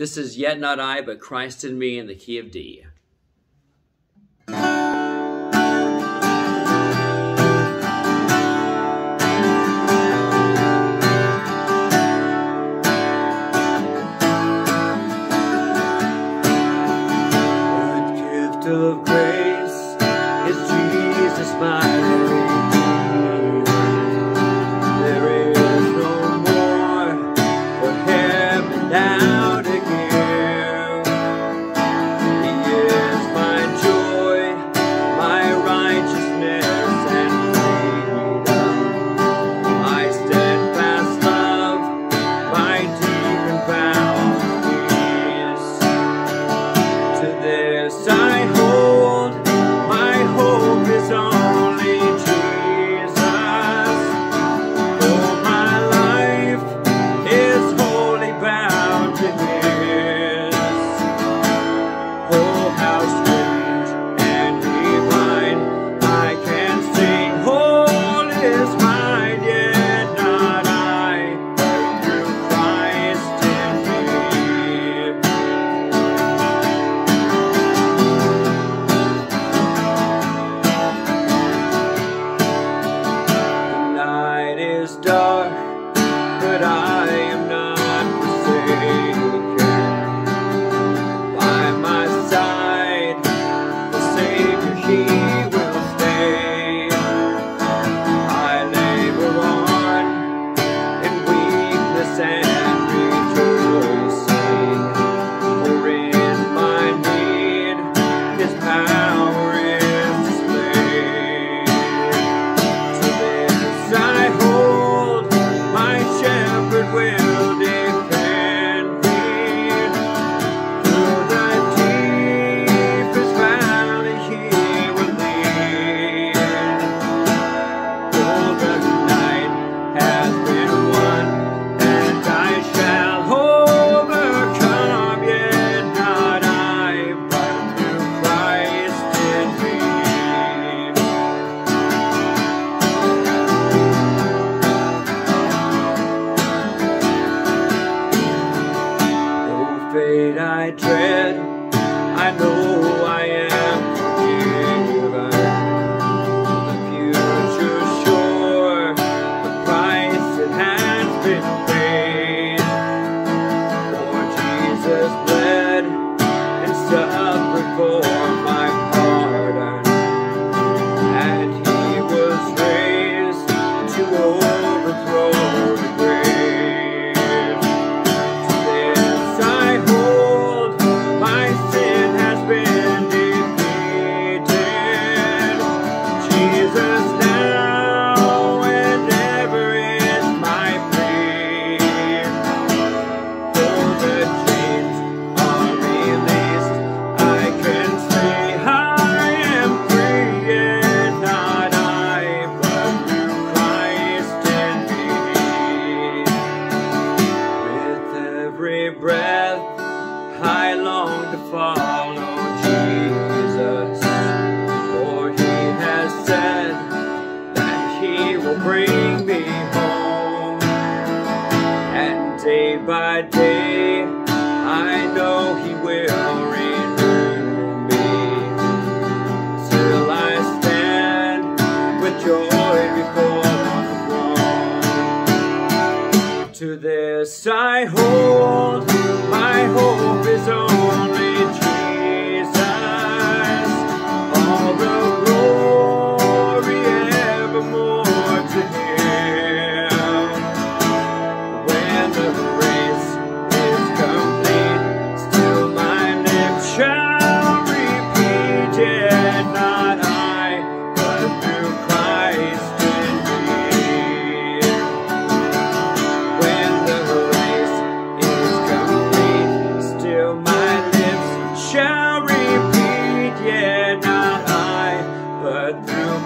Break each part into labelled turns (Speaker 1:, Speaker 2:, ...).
Speaker 1: This is yet not I, but Christ in me and the key of D.
Speaker 2: said, I know I am forgiven. The future's sure, the price it has been by day. I know He will renew me till I stand with joy before the throne. To this I hold.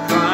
Speaker 2: cry.